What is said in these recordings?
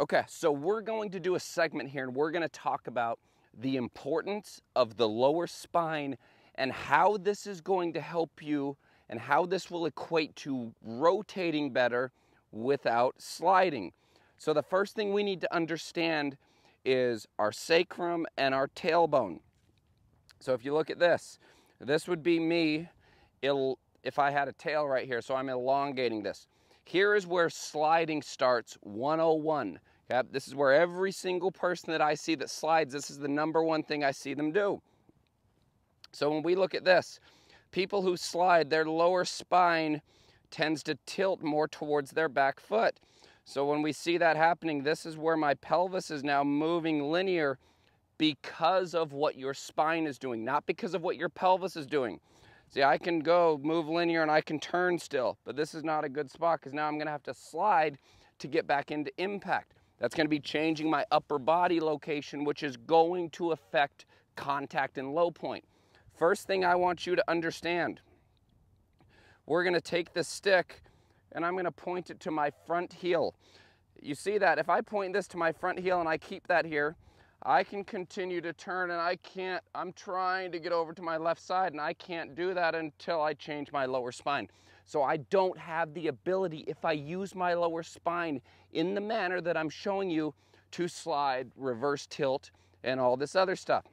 Okay, so we're going to do a segment here and we're going to talk about the importance of the lower spine and how this is going to help you and how this will equate to rotating better without sliding. So the first thing we need to understand is our sacrum and our tailbone. So if you look at this, this would be me It'll, if I had a tail right here, so I'm elongating this. Here is where sliding starts 101. Okay? This is where every single person that I see that slides, this is the number one thing I see them do. So when we look at this, people who slide, their lower spine tends to tilt more towards their back foot. So when we see that happening, this is where my pelvis is now moving linear because of what your spine is doing, not because of what your pelvis is doing. See, I can go move linear and I can turn still, but this is not a good spot because now I'm gonna have to slide to get back into impact. That's gonna be changing my upper body location, which is going to affect contact and low point. First thing I want you to understand, we're gonna take this stick and I'm gonna point it to my front heel. You see that, if I point this to my front heel and I keep that here, I can continue to turn and I can't, I'm trying to get over to my left side and I can't do that until I change my lower spine. So I don't have the ability, if I use my lower spine in the manner that I'm showing you, to slide, reverse tilt, and all this other stuff.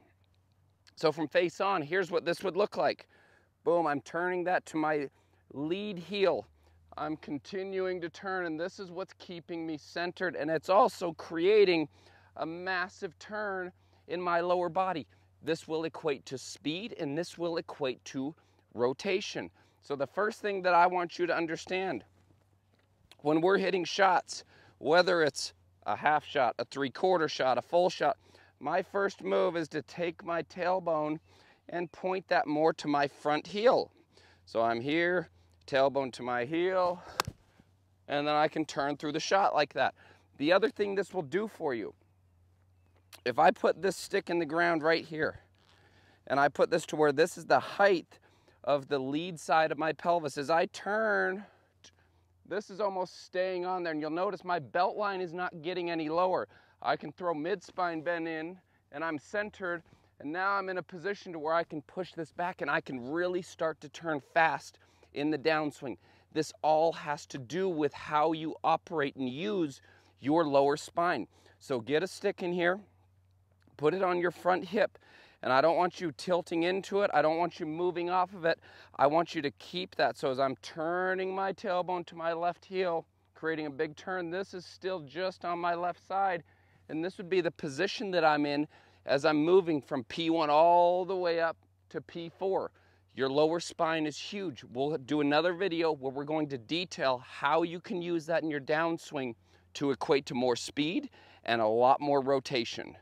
So from face on, here's what this would look like. Boom, I'm turning that to my lead heel. I'm continuing to turn and this is what's keeping me centered and it's also creating a massive turn in my lower body. This will equate to speed and this will equate to rotation. So the first thing that I want you to understand, when we're hitting shots, whether it's a half shot, a three quarter shot, a full shot, my first move is to take my tailbone and point that more to my front heel. So I'm here, tailbone to my heel, and then I can turn through the shot like that. The other thing this will do for you, if I put this stick in the ground right here, and I put this to where this is the height of the lead side of my pelvis, as I turn, this is almost staying on there. And you'll notice my belt line is not getting any lower. I can throw mid-spine bend in, and I'm centered, and now I'm in a position to where I can push this back and I can really start to turn fast in the downswing. This all has to do with how you operate and use your lower spine. So get a stick in here, Put it on your front hip. And I don't want you tilting into it. I don't want you moving off of it. I want you to keep that. So as I'm turning my tailbone to my left heel, creating a big turn, this is still just on my left side. And this would be the position that I'm in as I'm moving from P1 all the way up to P4. Your lower spine is huge. We'll do another video where we're going to detail how you can use that in your downswing to equate to more speed and a lot more rotation.